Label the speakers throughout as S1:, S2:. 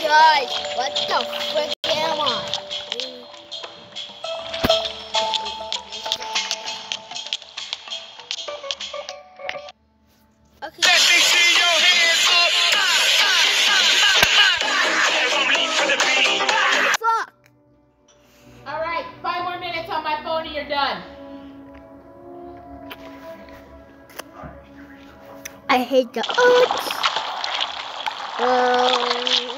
S1: Guys, what the frick am I? Okay.
S2: Let me see your hands up. For the beat.
S1: Fuck!
S3: All right, five more minutes on my phone and you're done.
S1: I hate the odds. Um,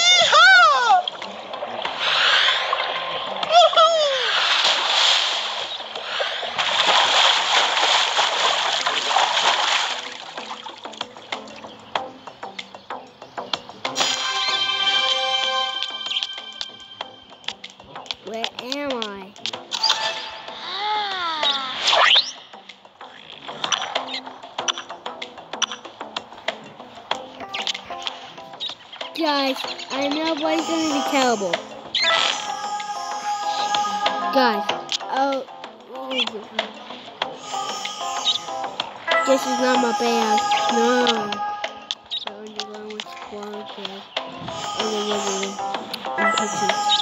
S1: Guys, I know what's gonna be terrible. Guys, oh, what is it? This is not my bag. No. Underground was squad. I'm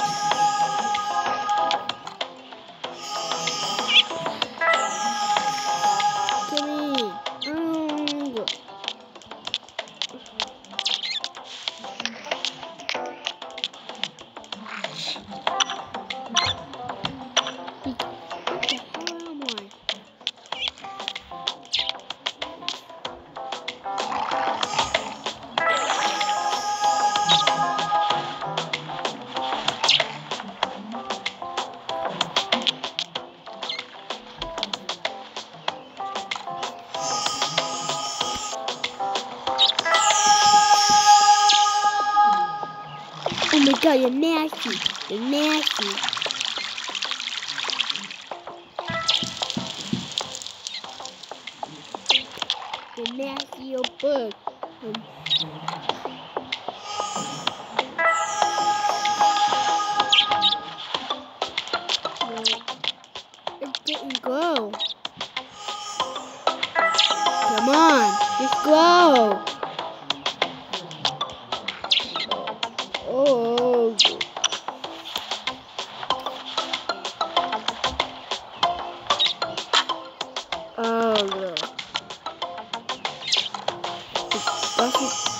S1: God, you're nasty. You're nasty. You're nasty, you bug.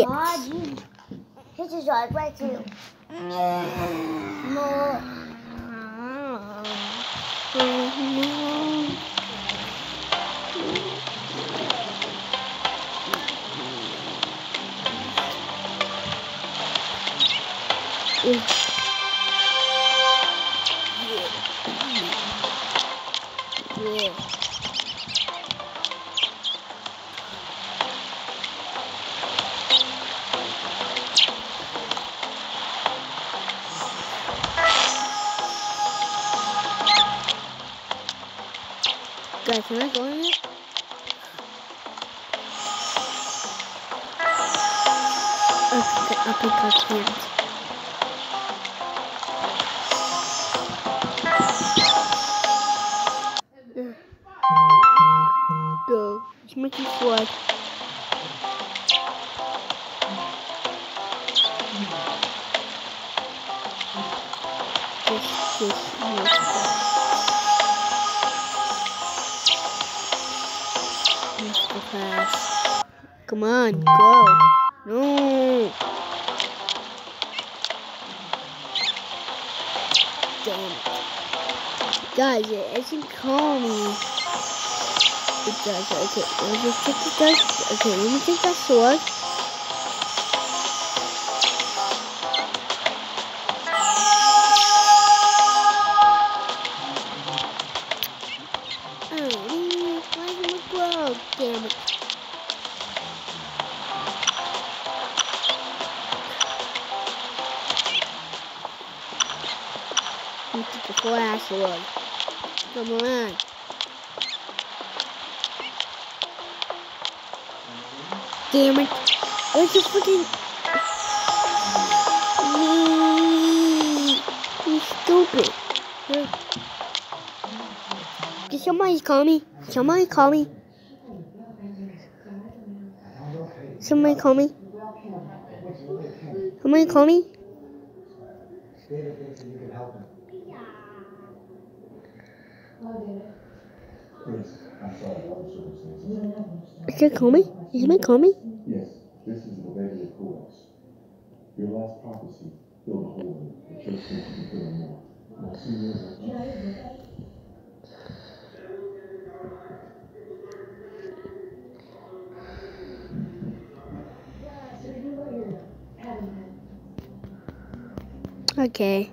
S1: ears.
S4: God, you. His is right. No.
S1: Guys, can I go in there? Okay, I think I can't. Go. It's Mickey Flood. Just, just, Mr. Come on, go. No. Damn it. Guys, it isn't me. It does. Okay, let me take the. Okay, let me take that sword. Damn it. Me the flash sword. Come on. Damn it. Where's the freaking... You stupid. Can somebody call me? Somebody call me. Somebody call me. Somebody call me.
S5: David thinks that you can help him.
S6: Chris, I'm sorry circumstances.
S1: Is call me? Is me?
S6: Yes, this is the regular course. Your last prophecy filled a hole in it. The church thinks you can fill in more. Now, see yours,
S1: Okay.